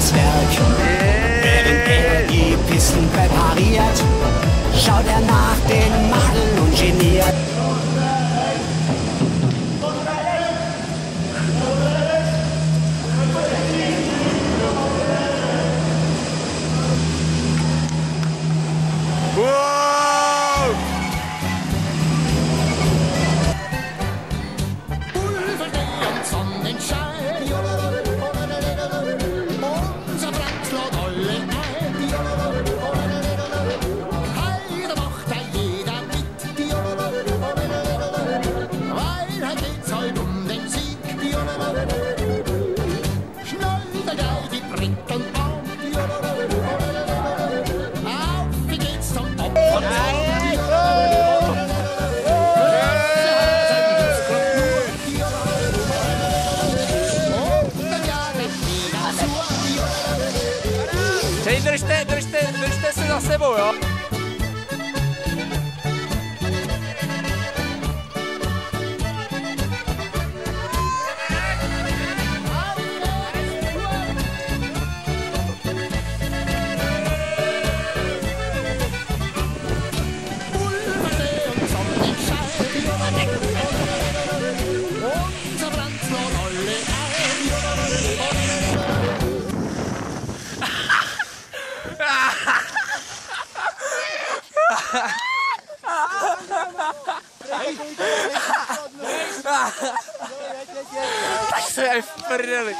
ins Werk. Während er die Pisten präpariert, schaut er nach den držte, držte, držte se za sebou, jo? Tak se aj v prdeli.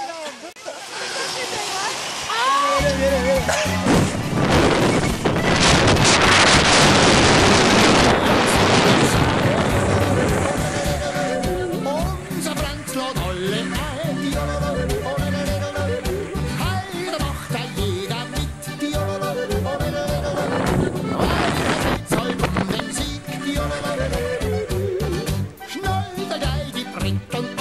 Rincón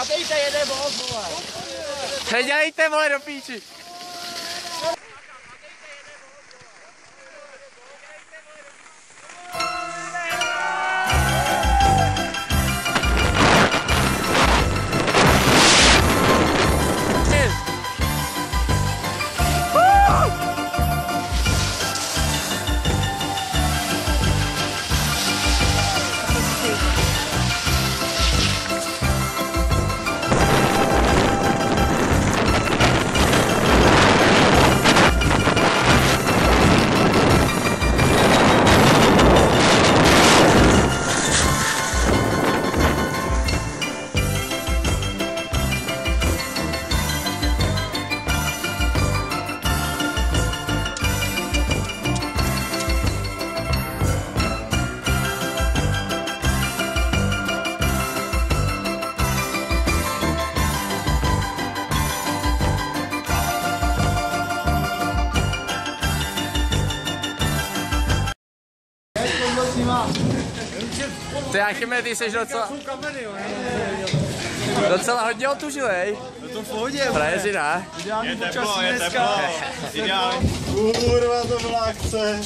A dejte jeden bod, vole. Nedělejte, vole, do píči. Ty Achime, ty jsi docela... Docela hodně otužilej. To v pohodě, Frajeři, ne? je teplo, je teplo. Ideální. Kurva, to byla akce.